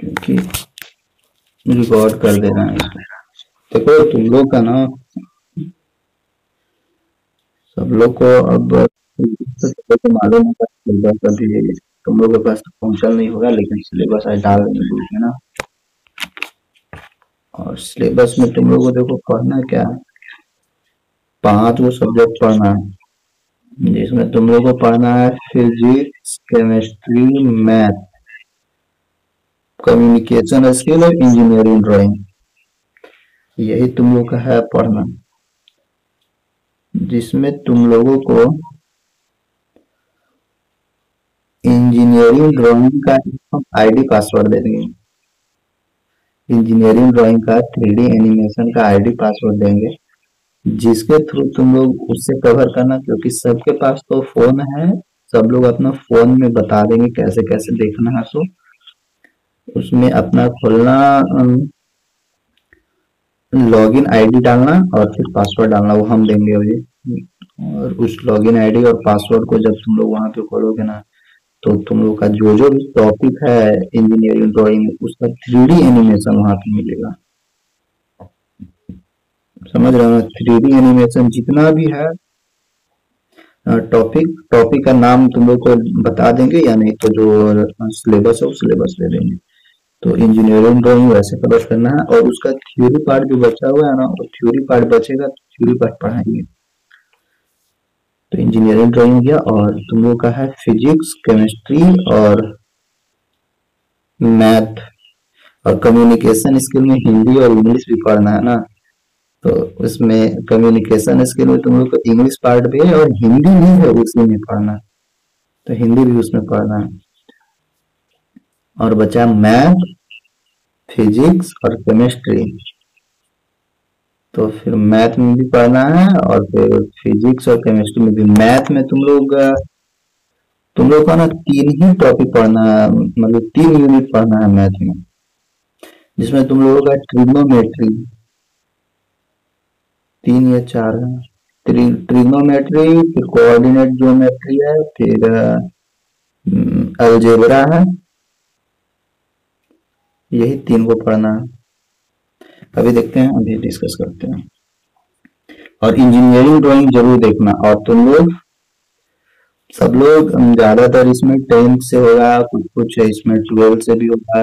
क्योंकि रिकॉर्ड कर दे रहा है। देखो, तुम लोग का ना, सब लोग को अब तो मालूम होगा सिलेबस अभी तुम लोग के पास तो पहुंचल नहीं होगा, लेकिन सिलेबस आज डाल देंगे ना? और सिलेबस में तुम लोग को देखो पढ़ना क्या है। पाँच वो सब्जेक्ट पढ़ना है। जिसमें तुम लोग को पढ़ना है physics chemistry math communication skill और इंजीनियरिंग ड्राइंग यही तुम लोग का है पढ़ना। जिसमें तुम लोगों को इंजीनियरिंग ड्राइंग का आईडी पासवर्ड दे देंगे। इंजीनियरिंग ड्राइंग का थ्री एनिमेशन का आईडी पासवर्ड देंगे, जिसके थ्रू तुम लोग उससे कवर करना, क्योंकि सबके पास तो फ़ोन है, सब लोग अपना फ़ोन में बता देंगे कैसे कैसे देखना है सो। उसमें अपना खोलना लॉगिन आईडी डालना और फिर पासवर्ड डालना, वो हम देंगे अभी। और उस लॉगिन आईडी और पासवर्ड को जब तुम लोग वहाँ पे खोलोगे ना तो तुम लोग का जो जो भी टॉपिक है इंजीनियरिंग ड्राइंग उसका थ्री डी एनिमेशन वहाँ पे मिलेगा। समझ रहे हो थ्री एनिमेशन जितना भी है टॉपिक टॉपिक का नाम तुम लोग को बता देंगे या नहीं तो जो सिलेबस है वो सिलेबस ले देंगे तो इंजीनियरिंग ड्राइंग वैसे कवर करना है और उसका थ्योरी पार्ट जो बचा हुआ है ना, और थ्योरी पार्ट बचेगा तो थ्योरी पार्ट पढ़ाएँगे। तो इंजीनियरिंग ड्राइंग किया और तुम लोग का है फिजिक्स केमिस्ट्री और मैथ और कम्युनिकेशन स्किल में हिंदी और इंग्लिश भी पढ़ना है ना? तो उसमें कम्युनिकेशन स्किल में तुम लोग को इंग्लिश पार्ट भी है और हिंदी भी है उसी में पढ़ना। तो हिंदी भी उसमें पढ़ना है। और बचा मैथ फिजिक्स और केमिस्ट्री तो फिर मैथ में भी पढ़ना है और फिर फिजिक्स और केमिस्ट्री में भी। मैथ में तुम लोग तुम लोग का ना तीन ही टॉपिक पढ़ना है मतलब तीन यूनिट पढ़ना है मैथ में। जिसमें तुम लोगों का ट्रिग्नोमेट्री तीन या चार है ट्रिग्नोमेट्री फिर कोऑर्डिनेट ज्योमेट्री है, फिर अलजेब्रा है। यही तीन को पढ़ना है। अभी देखते हैं, अभी डिस्कस करते हैं। और इंजीनियरिंग ड्राइंग ज़रूर देखना। और तुम लोग, सब लोग ज़्यादातर इसमें टेंथ से होगा, कुछ कुछ इसमें ट्वेल्थ से भी होगा।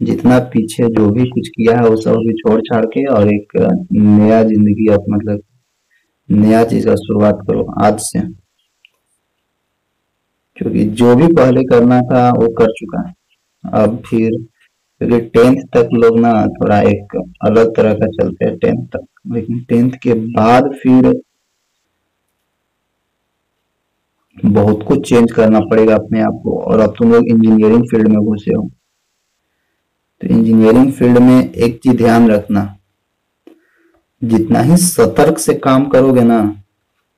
जितना पीछे जो भी कुछ किया है, वो सब भी छोड़ छाड़ के और एक नया ज़िंदगी अब मतलब नया चीज़ का शुरुआत करो, आज से। क्योंकि जो भी पहले करना था, वो कर चुका है। अब फिर क्योंकि टेंथ तक लोग ना थोड़ा एक अलग तरह का चलते हैं टेंथ तक। लेकिन टेंथ के बाद फिर बहुत कुछ चेंज करना पड़ेगा अपने आप को। और अब तुम लोग इंजीनियरिंग फ़ील्ड में घुसे हो। तो इंजीनियरिंग फ़ील्ड में एक चीज़ ध्यान रखना। जितना ही सतर्क से काम करोगे ना,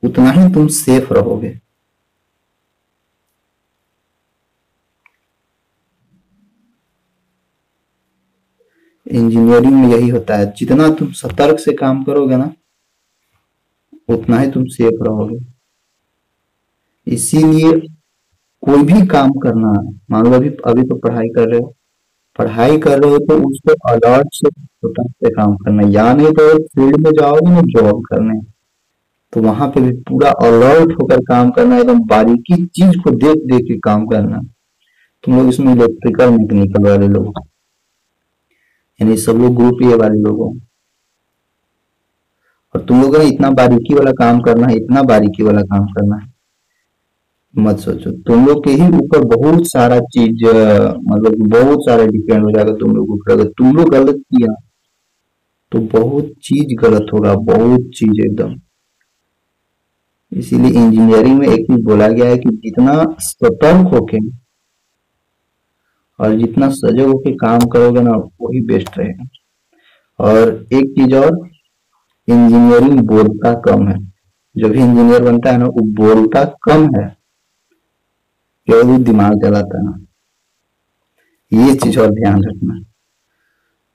उतना ही तुम सेफ़ रहोगे। इंजीनियरिंग में यही होता है। जितना तुम सतर्क से काम करोगे ना, उतना ही तुम सेफ़ रहोगे। इसीलिए कोई भी काम करना, मान लो अभी अभी तो पढ़ाई कर रहे हो, पढ़ाई कर रहे हो तो उसको अलर्ट से सतर्क से काम करना। या नहीं तो फ़ील्ड में जाओगे ना जॉब करने तो वहाँ पे भी पूरा अलर्ट होकर काम करना, एकदम बारीकी चीज़ को देख देख के काम करना। तुम लोग इसमें इलेक्ट्रिकल मैकेनिकल वाले लोग यानी सब लोग ग्रुप ए वाले लोग। और तुम लोगों ने इतना बारीकी वाला काम करना है, इतना बारीकी वाला काम करना है। मत सोचो, तुम लोग के ही ऊपर बहुत सारा चीज़ मतलब बहुत सारा डिपेंड हो जाएगा तुम लोग ऊपर अगर तुम लोग गलत किया तो बहुत चीज़ गलत होगा, बहुत चीज़ एकदम। इसीलिए इंजीनियरिंग में एक चीज़ बोला गया है कि जितना सतर्क होके और जितना सजग होकर काम करोगे ना वही बेस्ट रहेगा। और एक चीज़ और इंजीनियरिंग बोलता कम है। जो भी इंजीनियर बनता है ना, वो बोलता कम है। केवल दिमाग चलाता है ना, ये चीज़ और ध्यान रखना।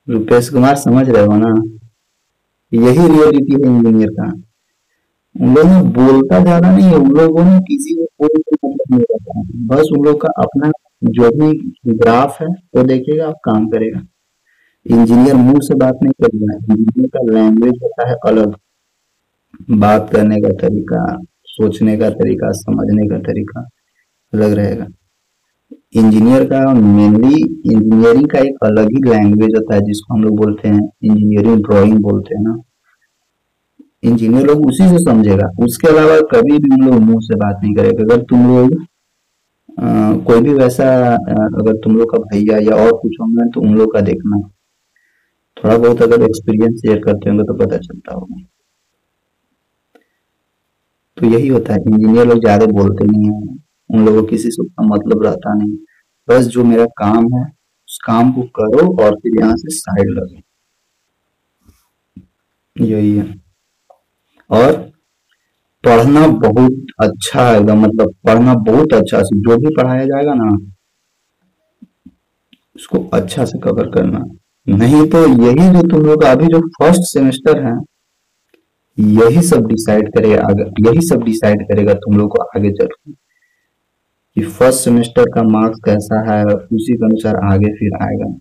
रुपेश कुमार, समझ रहे हो ना? यही रियलिटी है इंजीनियर का। उन लोगों बोलता ज़्यादा नहीं है, उन लोगों ने किसी को कोई मतलब नहीं बस उन लोग का अपना जो भी ग्राफ है, वो देखिएगा, आप काम करेगा। इंजीनियर मुँह से बात नहीं करेगा इंजीनियर का लैंग्वेज होता है अलग बात करने का तरीका, सोचने का तरीका, समझने का तरीका अलग रहेगा। इंजीनियर का मेनली इंजीनियरिंग का एक अलग ही लैंग्वेज होता है, जिसको हम लोग बोलते हैं इंजीनियरिंग ड्राइंग बोलते हैं ना। इंजीनियर लोग उसी से समझेगा। उसके अलावा कभी भी हम लोग मुँह से बात नहीं करेगा। अगर तुम लोग कोई भी वैसा अगर तुम लोग का भैया या और कुछ होंगे तो उन लोग का देखना। थोड़ा बहुत अगर एक्सपीरियंस शेयर करते होंगे तो पता चलता होगा। तो यही होता है इंजीनियर लोग ज़्यादा बोलते नहीं है, उन लोगों को किसी से उतना मतलब रहता नहीं। बस जो मेरा काम है, उस काम को करो और फिर यहाँ से साइड लगो यही है। और पढ़ना बहुत अच्छा है एकदम मतलब पढ़ना बहुत अच्छा से, जो भी पढ़ाया जाएगा ना, उसको अच्छा से कवर करना। नहीं तो यही जो तुम लोग अभी जो फ़र्स्ट सेमेस्टर है, यही सब डिसाइड करेगा यही सब डिसाइड करेगा तुम लोग को आगे चल कि फ़र्स्ट सेमेस्टर का मार्क्स कैसा है, उसी के अनुसार आगे फिर आएगा।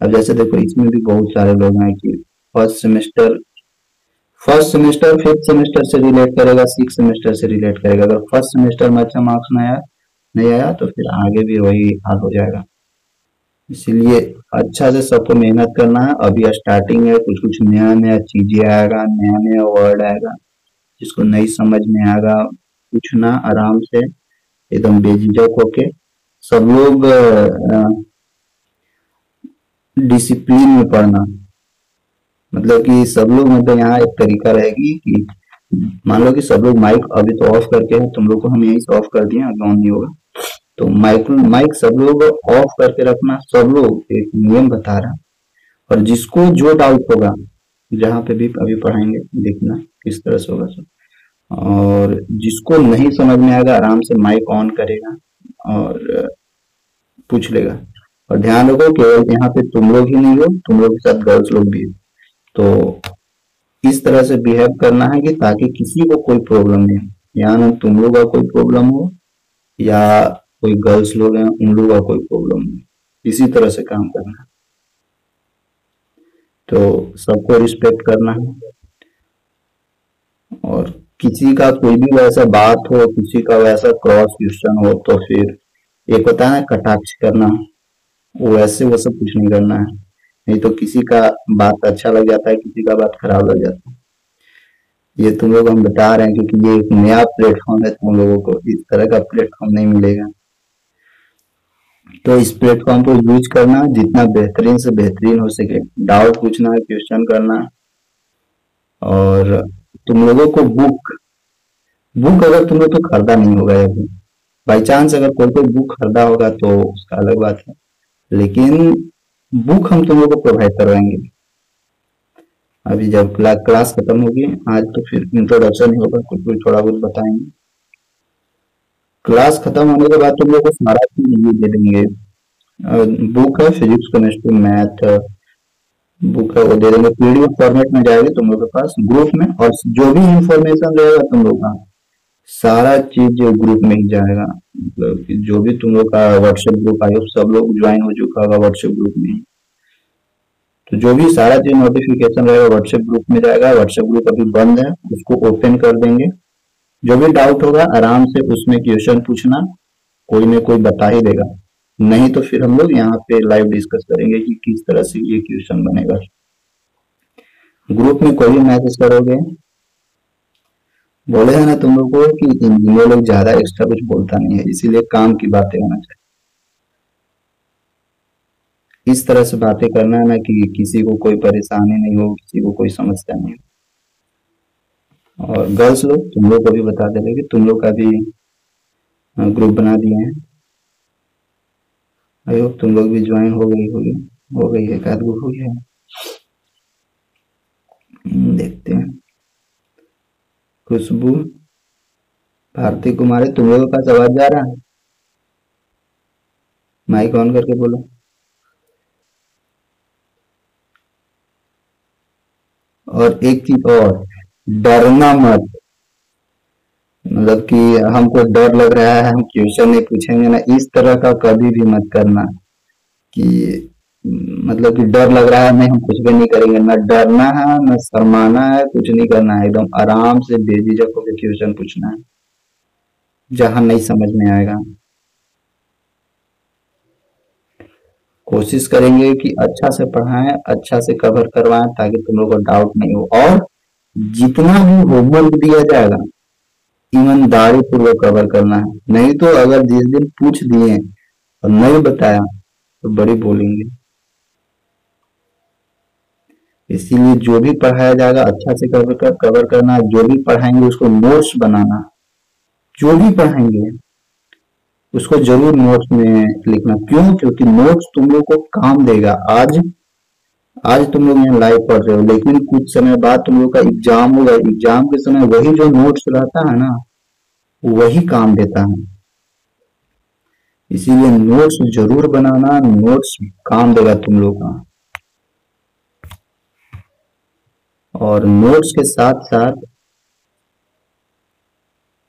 अब जैसे देखो, इसमें भी बहुत सारे लोग हैं कि first semester first semester, fifth semester से रिलेट करेगा, सिक्स सेमेस्टर से रिलेट करेगा। अगर फ़र्स्ट सेमेस्टर में अच्छा मार्क्स नहीं आया नहीं आया तो फिर आगे भी वही हाल हो जाएगा। इसीलिए अच्छा से सबको मेहनत करना है। अभी स्टार्टिंग है, कुछ कुछ नया नया चीज़ें आएगा, नया नया वर्ड आएगा, जिसको नहीं समझ में आएगा पूछना आराम से, एकदम बेझिझक होके। सब लोग डिसिप्लिन में पढ़ना। मतलब कि सब लोग मतलब यहाँ एक तरीका रहेगी कि मान लो कि सब लोग माइक अभी तो ऑफ़ करके है, तुम लोग को हम यही से ऑफ़ कर दिए ऑन नहीं होगा। तो माइक माइक सब लोग ऑफ़ करके रखना, सब लोग एक नियम बता रहा और जिसको जो डाउट होगा, जहाँ पे भी अभी पढ़ाएँगे, देखना किस तरह से होगा। सब और जिसको नहीं समझ में आएगा, आराम से माइक ऑन करेगा और पूछ लेगा। और ध्यान रखो, केवल यहाँ पे तुम लोग ही नहीं हो, तुम लोग के साथ गर्ल्स लोग भी तो इस तरह से बिहेव करना है कि ताकि किसी को कोई प्रॉब्लम नहीं यहाँ ना तुम लोग का कोई प्रॉब्लम हो, या कोई गर्ल्स लोग हैं, उन लोगों का कोई प्रॉब्लम नहीं इसी तरह से काम करना है। तो सबको रिस्पेक्ट करना है। और किसी का कोई भी वैसा बात हो, किसी का वैसा क्रॉस क्वेश्चन हो तो फिर एक होता है कटाक्ष करना। वो वैसे वो सब कुछ नहीं करना है। नहीं तो किसी का बात अच्छा लग जाता है, किसी का बात खराब लग जाता है। ये तुम लोग हम बता रहे हैं क्योंकि ये एक नया प्लेटफॉर्म है, तुम लोगों को इस तरह का प्लेटफॉर्म नहीं मिलेगा। तो इस प्लेटफॉर्म को यूज़ करना, जितना बेहतरीन से बेहतरीन हो सके। डाउट पूछना क्वेश्चन करना। और तुम लोगों को बुक बुक अगर तुम लोग तो खरीदा नहीं होगा अभी बाई चांस अगर कोई कोई बुक खरीदा होगा तो उसका अलग बात है। लेकिन बुक हम तुम लोग को प्रोवाइड करवाएँगे। अभी जब क्लास खत्म होगी आज तो फिर इंट्रोडक्शन होगा, कुछ कुछ थोड़ा बहुत बताएँगे। क्लास खत्म होने के बाद तुम लोग को सारा चीज़ दे देंगे। बुक है फिजिक्स केमिस्ट्री मैथ बुक है, वो दे देंगे। पीडीएफ फॉर्मेट में जाएगी तुम लोग के पास ग्रुप में, और जो भी इंफॉर्मेशन रहेगा तुम लोग का। सारा चीज़ ग्रुप में ही जाएगा। मतलब जो भी तुम लोग का व्हाट्सएप ग्रुप आए सब लोग ज्वाइन हो चुका होगा व्हाट्सएप ग्रुप में। तो जो भी सारा चीज़ नोटिफिकेशन रहेगा व्हाट्सएप ग्रुप में जाएगा। व्हाट्सएप ग्रुप अभी बंद है, उसको ओपन कर देंगे। जो भी डाउट होगा, आराम से उसमें क्वेश्चन पूछना। कोई ना कोई बता ही देगा। नहीं तो फिर हम लोग यहाँ पे लाइव डिस्कस करेंगे कि किस तरह से ये क्वेश्चन बनेगा। ग्रुप में कोई मैसेज करोगे बोले है ना तुम लोग को कि इंजीनियर लोग ज़्यादा एक्स्ट्रा कुछ बोलता नहीं है, इसीलिए काम की बातें होना चाहिए। इस तरह से बातें करना है ना कि किसी को कोई परेशानी नहीं हो, किसी को कोई समस्या नहीं हो। और गर्ल्स लोग, तुम लोग को भी बता दे कि तुम लोग का भी ग्रुप बना दिए हैं। आई होप तुम लोग भी ज्वाइन हो गई होगी, हो गई है, एक ग्रुप हो गया देखते हैं। खुशबू। भारती कुमारी तुम लोगों का आवाज़ जा रहा है। माइक ऑन करके बोलो। और एक चीज़ और, डरना मत। मतलब कि हमको डर लग रहा है, हम क्वेश्चन नहीं पूछेंगे ना, इस तरह का कभी भी मत करना कि मतलब कि डर लग रहा है, नहीं, हम कुछ भी नहीं करेंगे। ना डरना है ना शर्माना है, कुछ नहीं करना है। एकदम आराम से बेझिझक होकर क्वेश्चन पूछना है, जहाँ नहीं समझ में आएगा। कोशिश करेंगे कि अच्छा से पढ़ाएँ अच्छा से कवर करवाएँ, ताकि तुम लोग को डाउट नहीं हो। और जितना भी होमवर्क दिया जाएगा ईमानदारी पूर्वक कवर करना है। नहीं तो अगर जिस दिन पूछ दिए, और नहीं बताया तो बड़ी बोलेंगे। इसीलिए जो भी पढ़ाया जाएगा अच्छा से कवर कर कवर करना, जो भी पढ़ाएँगे, उसको नोट्स बनाना, जो भी पढ़ाएँगे, उसको ज़रूर नोट्स में लिखना। क्यों? क्योंकि नोट्स तुम लोग को काम देगा। आज आज तुम लोग यहाँ लाइव पढ़ रहे हो, लेकिन कुछ समय बाद तुम लोग का एग्ज़ाम होगा। एग्ज़ाम के समय वही जो नोट्स रहता है ना, वही काम देता है। इसीलिए नोट्स ज़रूर बनाना नोट्स काम देगा तुम लोग का। और नोट्स के साथ साथ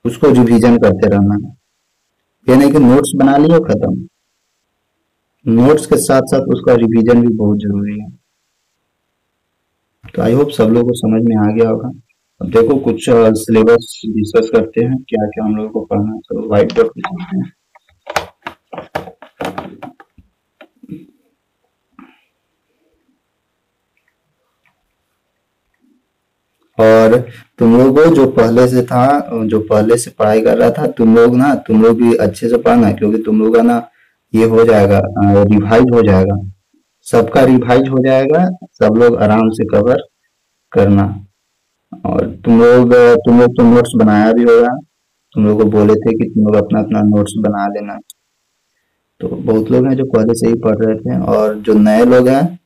उसको रिविजन करते रहना ये नहीं कि नोट्स बना लिए खत्म। नोट्स के साथ साथ उसका रिवीजन भी बहुत ज़रूरी है। तो आई होप सब लोगों को समझ में आ गया होगा। अब देखो कुछ सिलेबस डिस्कस करते हैं क्या क्या हम लोगों को पढ़ना है तो व्हाइट बोर्ड पे चलते हैं और तुम लोगों जो पहले से था, जो पहले से पढ़ाई कर रहा था, तुम लोग ना, तुम लोग भी अच्छे से पढ़ना, क्योंकि तुम लोग का ना ये हो जाएगा रिवाइज हो जाएगा। सबका रिवाइज हो जाएगा, सब लोग आराम से कवर करना। और तुम लोग तुम लोग तो नोट्स बनाया भी होगा। तुम लोग को बोले थे कि तुम लोग अपना अपना नोट्स बना लेना। तो बहुत लोग हैं जो पहले से ही पढ़ रहे थे, और जो नए लोग हैं,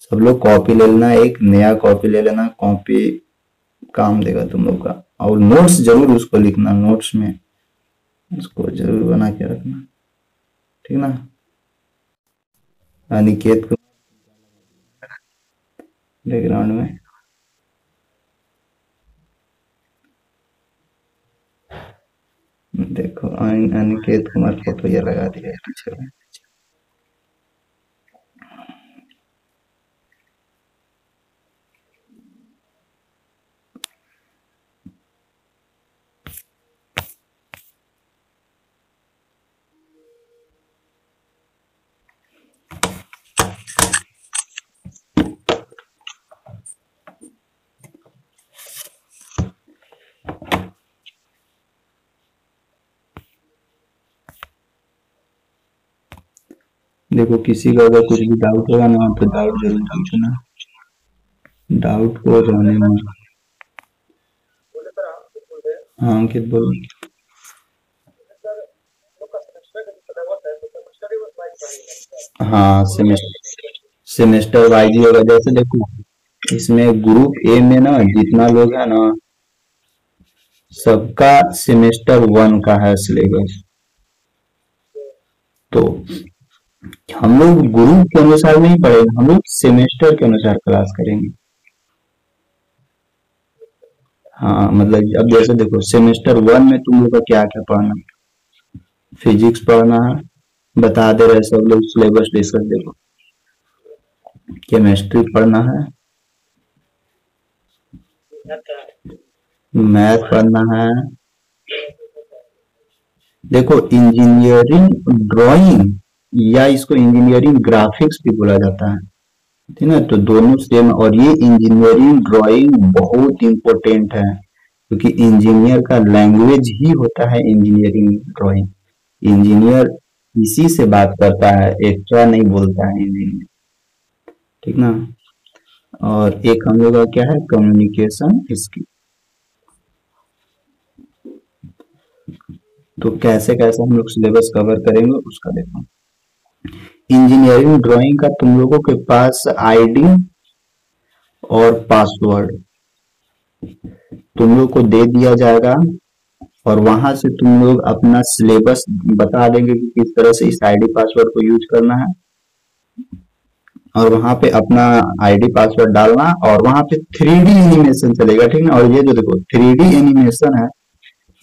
सब लोग कॉपी ले लेना, एक नया कॉपी ले लेना कॉपी काम देगा तुम लोग का। और नोट्स ज़रूर उसको लिखना नोट्स में। उसको ज़रूर बना के रखना। ठीक ना? अनिकेत को बैकग्राउंड में। देखो अनिकेत कुमार फ़ोटो ये लगा दिया। पीछे में देखो, किसी का अगर कुछ भी डाउट होगा ना तो डाउट ज़रूर पूछना डाउट को रहने में हाँ अंकित बोलो। हाँ सेमेस्टर सेमेस्टर वाइज ही होगा। जैसे देखो, इसमें ग्रुप ए में ना, जितना लोग है ना, सबका सेमेस्टर वन का है सिलेबस तो हम लोग गुरु के अनुसार नहीं पढ़ेंगे हम लोग सेमेस्टर के अनुसार क्लास करेंगे। हाँ मतलब अब जैसे देखो, सेमेस्टर वन में तुम लोग का क्या क्या पढ़ना फिजिक्स पढ़ना है, बता दे रहे सब लोग सिलेबस डिस्कस देखो। केमिस्ट्री पढ़ना है। मैथ पढ़ना है। देखो इंजीनियरिंग ड्राइंग या इसको इंजीनियरिंग ग्राफिक्स भी बोला जाता है। ठीक है तो दोनों सेम और ये इंजीनियरिंग ड्राइंग बहुत इंपॉर्टेंट है, क्योंकि इंजीनियर का लैंग्वेज ही होता है इंजीनियरिंग ड्राइंग इंजीनियर इसी से बात करता है एक्स्ट्रा नहीं बोलता है इंजीनियर ठीक ना? और एक हम लोग क्या है? कम्युनिकेशन स्किल तो कैसे कैसे हम लोग सिलेबस कवर करेंगे, उसका देखो। इंजीनियरिंग ड्राइंग का तुम लोगों के पास आईडी और पासवर्ड। तुम लोग को दे दिया जाएगा और वहाँ से तुम लोग अपना सिलेबस बता देंगे कि किस तरह से इस आईडी पासवर्ड को यूज़ करना है। और वहाँ पे अपना आईडी पासवर्ड डालना और वहाँ पे थ्री डी एनिमेशन चलेगा, ठीक ना और ये जो देखो, थ्री डी एनिमेशन है,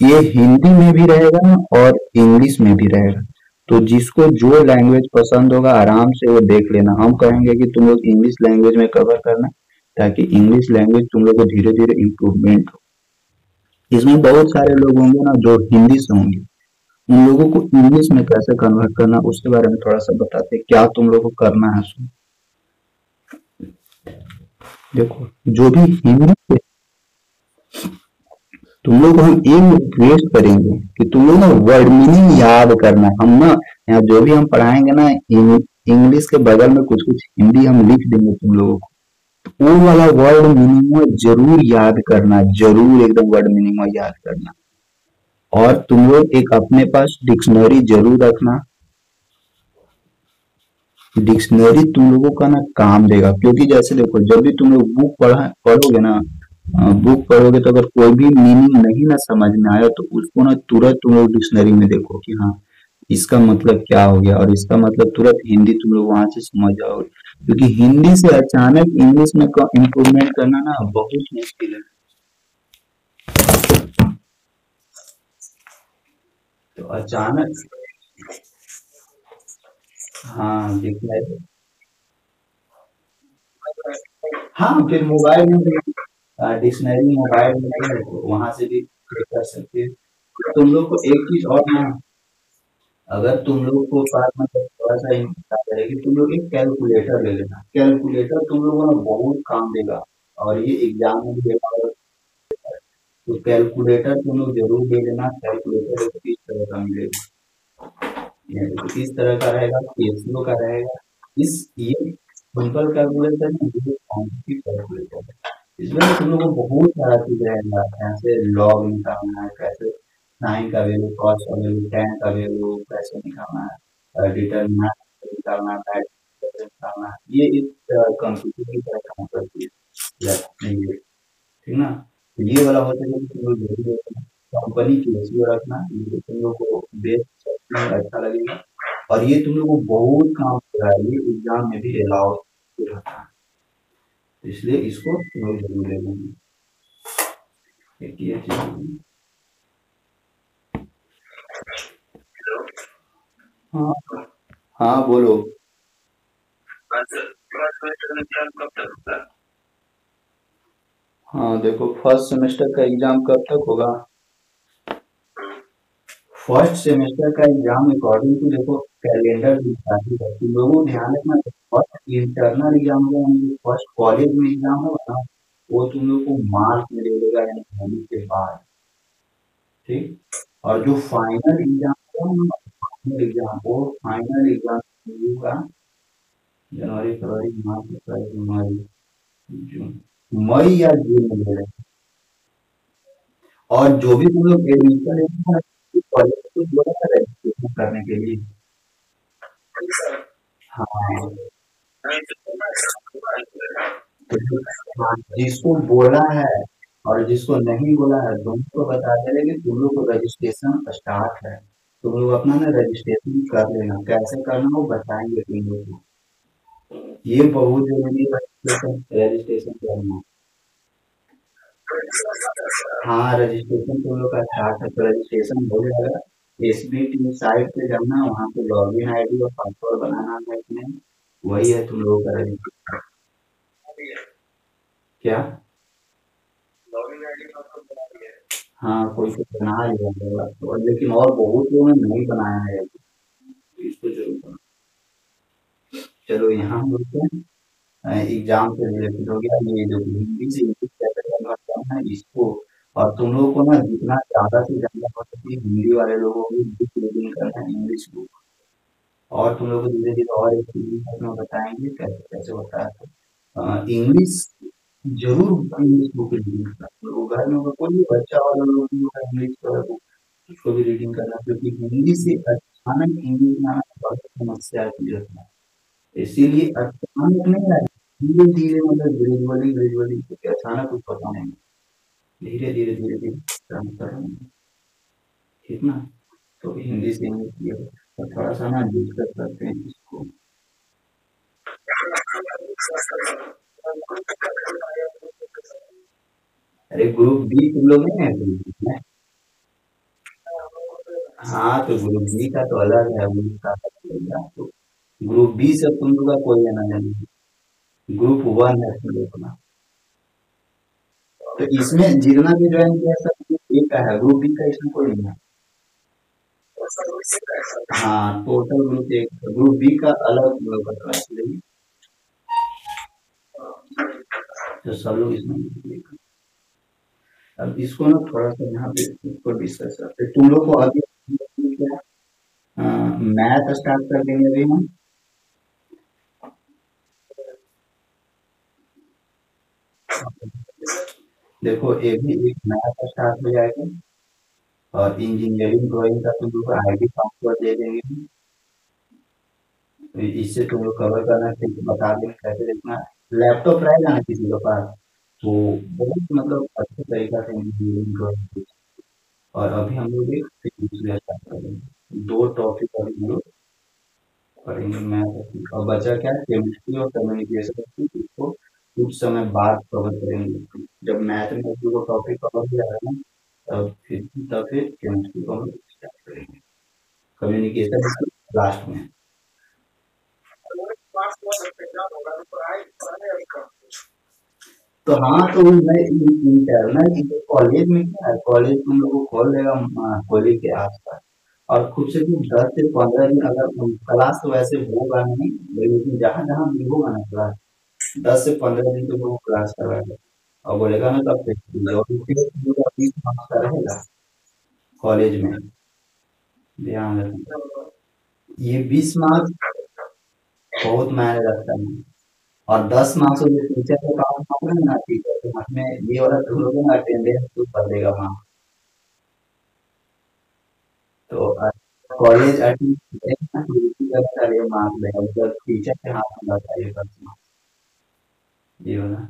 ये हिंदी में भी रहेगा और इंग्लिश में भी रहेगा। तो जिसको जो लैंग्वेज पसंद होगा, आराम से वो देख लेना। हम कहेंगे कि तुम लोग इंग्लिश लैंग्वेज में कवर करना, ताकि इंग्लिश लैंग्वेज तुम लोग को धीरे धीरे इम्प्रूवमेंट हो। इसमें बहुत सारे लोग होंगे ना जो हिंदी से होंगे। उन लोगों को इंग्लिश में कैसे कन्वर्ट करना, उसके बारे में थोड़ा सा बताते क्या तुम लोग को करना है सुन देखो, जो भी हिंदी तुम लोग को हम एक रिक्वेस्ट करेंगे कि तुम लोग ना वर्ड मीनिंग याद करना। हम ना, यहाँ जो भी हम पढ़ाएँगे ना इंग्लिश के बगल में कुछ कुछ हिंदी हम लिख देंगे तुम लोगों को। तो वो वाला वर्ड मीनिंग ज़रूर याद करना, ज़रूर एकदम वर्ड मीनिंग याद करना। और तुम लोग एक अपने पास डिक्शनरी ज़रूर रखना। डिक्शनरी तुम लोगों का ना काम देगा, क्योंकि जैसे देखो, जब भी तुम लोग बुक पढ़ा, पढ़ोगे ना बुक पढ़ोगे तो अगर कोई भी मीनिंग नहीं ना समझ में आया तो उसको ना तुरंत तुम लोग डिक्शनरी में देखो कि हाँ इसका मतलब क्या हो गया और इसका मतलब तुरंत हिंदी तुम लोग वहाँ से समझ जाओगे। क्योंकि हिंदी से अचानक इंग्लिश में इम्प्रूवमेंट करना ना बहुत मुश्किल है। तो अचानक हाँ दिखना है हाँ फिर मोबाइल में डिक्शनरी मोबाइल में वहाँ से भी कर सकते हैं। तुम लोग को एक चीज़ और ना अगर तुम लोग को पास मतलब थोड़ा सा करेगी तुम लोग एक कैलकुलेटर ले लेना। कैलकुलेटर तुम लोगों को बहुत काम देगा, और ये एग्ज़ाम में भी तो कैलकुलेटर तुम लोग ज़रूर ले लेना कैलकुलेटर किस तरह का मिलेगा। किस तरह का रहेगा केसीओ का रहेगा। इस, ये सिंपल कैलकुलेटर है कैलकुलेटर है। इसमें तुम लोग को बहुत सारा चीज़ रहेगा कैसे लॉग निकालना है, कैसे साइन का वैल्यू कॉस का वैल्यू टेन का वैल्यू कैसे निकालना है डिटर्मिनेंट निकालना है निकालना है, ये इस कंप्यूटर की तरह काम करती है ठीक ना? तो ये वाला होता है तुम लोग कंपनी की रेशियो रखना, ये तुम लोग को बेस्ट अच्छा लगेगा, और ये तुम लोग को बहुत काम कर रहा है, ये एग्ज़ाम में भी अलाउ रहता है। इसलिए इसको तुम ज़रूर ले लेंगे हाँ। हाँ। बोलो। हाँ देखो फ़र्स्ट सेमेस्टर का एग्ज़ाम कब तक होगा? फ़र्स्ट सेमेस्टर का एग्ज़ाम अकॉर्डिंग टू देखो कैलेंडर तुम लोगों ध्यान रखना फ़र्स्ट इंटरनल एग्ज़ाम होगा फ़र्स्ट कॉलेज में एग्ज़ाम होगा ना वो तुम लोग को मार्च में लेगा यानी के बाद। ठीक? और जो फाइनल एग्ज़ाम फाइनल एग्ज़ाम वो फाइनल एग्ज़ाम होगा जनवरी, फरवरी, मार्च, अप्रैल मई जून, मई या जून में ले और जो भी तुम लोग एडमिशन कॉलेज को करने के लिए। हाँ जिसको बोला है और जिसको नहीं बोला है, दोनों को बता दे लेकिन तुम लोग को रजिस्ट्रेशन स्टार्ट है। तुम लोग अपना ना रजिस्ट्रेशन कर लेना। कैसे करना वो बताएँगे तुम लोग को। ये बहुत ज़रूरी है रजिस्ट्रेशन करना। हाँ रजिस्ट्रेशन तुम लोग का स्टार्ट है तो रजिस्ट्रेशन हो जाएगा। एस बी टी साइट पे जाना वहाँ पे लॉग इन आई डी और पासवर्ड बनाना है इसमें वही है तुम लोगों का क्या? हाँ। कोई तो बना तो लेकिन और बहुत लोगों ने नहीं बनाया है। इसको ज़रूर बना चलो यहाँ हम लोग एग्ज़ाम से रिलेटेड हो गया। ये जो हिंदी से इंग्लिश कन्वर्ट है इसको और तुम लोगों को ना जितना ज़्यादा से ज़्यादा हो सके हिंदी वाले लोगों को बुक रीडिंग करना है इंग्लिश बुक और तुम लोग को धीरे धीरे और एक में बताएँगे, कैसे कैसे होता है। इंग्लिश ज़रूर इंग्लिश बुक रीडिंग करना। घर में होगा कोई भी बच्चा वाला लोग इंग्लिश का बुक उसको भी रीडिंग करना क्योंकि हिंदी से अचानक इंग्लिश में आना बहुत समस्या की है। इसीलिए अचानक नहीं आए धीरे धीरे मतलब ग्रेजुअली ग्रेजुअली अचानक कुछ पता नहीं। धीरे धीरे धीरे धीरे कर ठीक ना? तो हिंदी से इंग्लिश थोड़ा सा ना डिस्कस करते हैं इसको। अरे ग्रुप बी तुम लोग नहीं है? तो ग्रुप बी का तो अलग है ग्रुप का तो ग्रुप बी से तुम लोग का कोई लेना नहीं ग्रुप वन है तुम लोग का। तो इसमें जितना भी ज्वाइन किया सब ए का है ग्रुप बी का इसमें कोई नहीं है। हाँ टोटल ग्रुप एक ग्रुप बी का अलग लेंगे तो सब लोग इसमें अब इसको ना थोड़ा सा यहाँ पे इसको डिस्कस करते तुम लोग को अभी मैथ स्टार्ट कर देंगे अभी हम। देखो ये भी एक मैथ स्टार्ट हो जाएगा। और इंजीनियरिंग ड्राइंग का तुम लोग आई डी पासवर्ड दे देंगे। तो इससे तुम लोग कवर करना चाहिए बता देंगे कैसे देखना। लैपटॉप रहेगा ना किसी के पास। तो बहुत मतलब अच्छे तरीका से इंजीनियरिंग ड्राइंग और अभी हम लोग एक दूसरे स्टार्ट करेंगे दो टॉपिक अभी हम लोग पढ़ेंगे मैथ और बचा क्या है? केमिस्ट्री और कम्युनिकेशन इसको कुछ समय बाद कवर करेंगे। जब मैथ में वो टॉपिक कवर हो जाएगा ना, तब फिर तब फिर केमिस्ट्री को हम स्टार्ट करेंगे। कम्युनिकेशन लास्ट में। तो हाँ तो मैं इंटरनल कॉलेज में क्या है कॉलेज तुम लोग को खोल देगा कॉलेज के आसपास। और खुद से भी दस से पंद्रह दिन अगर क्लास तो वैसे होगा नहीं, लेकिन जहाँ जहाँ भी होगा ना क्लास दस से पंद्रह दिन तो वो क्लास करवाएगा और बोलेगा ना तब रहेगा कॉलेज में। ध्यान रखना। ये बीस मार्क्स बहुत मायने रखता है। और दस मार्क्स जो टीचर के पास मार्क्स ना टीचर के हाथ में ये वाला तुम लोगों ना अटेंडेंस तो कर देगा वहाँ। तो कॉलेज अटेंड मार्क्स देगा टीचर के हाथ में है दस मार्क्स। ये वाला।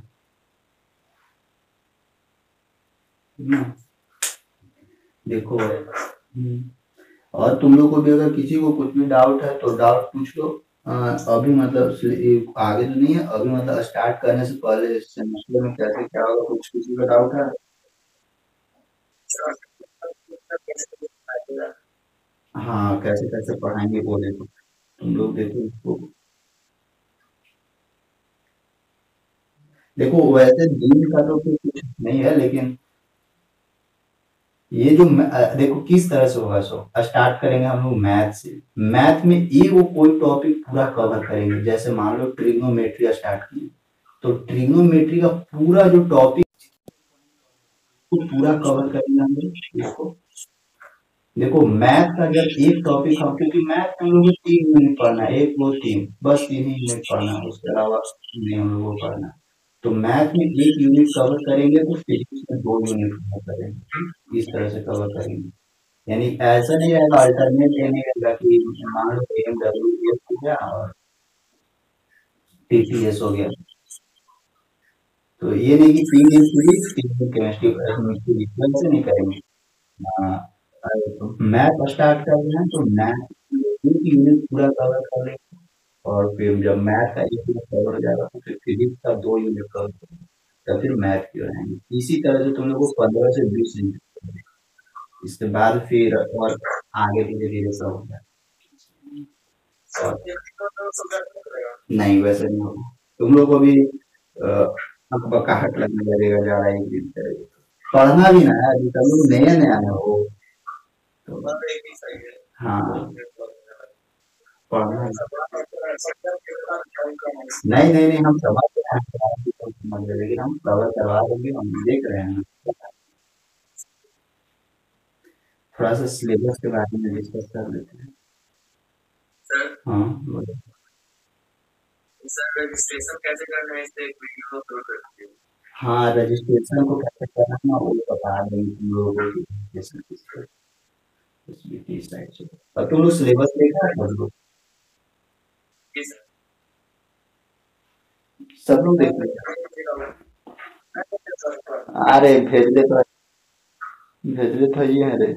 देखो और तुम लोग को भी अगर किसी को कुछ भी डाउट है तो डाउट पूछ लो। अभी मतलब आगे तो नहीं है अभी मतलब स्टार्ट करने से पहले सेमेस्टर में कैसे क्या होगा कुछ किसी का डाउट है? हाँ कैसे कैसे पढ़ाएँगे बोले तो तुम लोग देखो इसको। देखो, वैसे दिन का तो कुछ नहीं है, लेकिन ये जो देखो, किस तरह से होगा सो स्टार्ट करेंगे हम लोग मैथ से। मैथ में ये वो कोई टॉपिक पूरा कवर करेंगे, जैसे मान लो ट्रिग्नोमेट्री स्टार्ट किए तो ट्रिग्नोमेट्री का पूरा जो टॉपिक पूरा कवर करेंगे हम लोग इसको। देखो मैथ का जब एक टॉपिक हम, क्योंकि मैथ हम लोग को तीन यूनिट पढ़ना है, एक, दो, तीन, बस तीन ही यूनिट पढ़ना है, उसके अलावा नहीं हम लोग को पढ़ना तो मैथ में एक यूनिट कवर करेंगे तो फिजिक्स में दो यूनिट कवर करेंगे। इस तरह से कवर करेंगे। यानी ऐसा नहीं रहेगा अल्टरनेट लेने का कि मान लो एम डब्ल्यू एस हो गया और टी टी एस हो गया। तो ये नहीं कि तीन दिन फिजिक्स तीन दिन केमिस्ट्री से नहीं करेंगे। मैथ स्टार्ट कर रहे हैं तो मैथ एक यूनिट पूरा कवर कर लेंगे। और फिर जब मैथ का एक यूनिट कवर हो जाएगा तो फिर फिजिक्स का दो यूनिट कवर तब फिर मैथ की हो जाएँगे। इसी तरह से तुम लोग को पंद्रह से बीस यूनिट इसके बाद फिर और आगे धीरे धीरे सब हो जाए नहीं वैसे नहीं होगा। तुम लोग को भी बकाहट लगने लगेगा ज़्यादा एक दिन पढ़ना भी ना है अभी तुम लोग नया नया हो तो हाँ पढ़ना नहीं नहीं नहीं हम हैं समझ रहे लेकिन हम कवर करवा देंगे हम देख रहे हैं। थोड़ा सा सिलेबस के बारे में डिस्कस कर लेते हैं। हाँ बोलो। सर रजिस्ट्रेशन कैसे करना है? इससे एक वीडियो अपलोड करते हैं हाँ रजिस्ट्रेशन को कैसे करना है ना वो बता देंगे तुम लोगों को रजिस्ट्रेशन किस साइड से। और तुम लोग सिलेबस देखा है? सब लोग देख रहे अरे भेज दे तो भेज दे तो ये है रे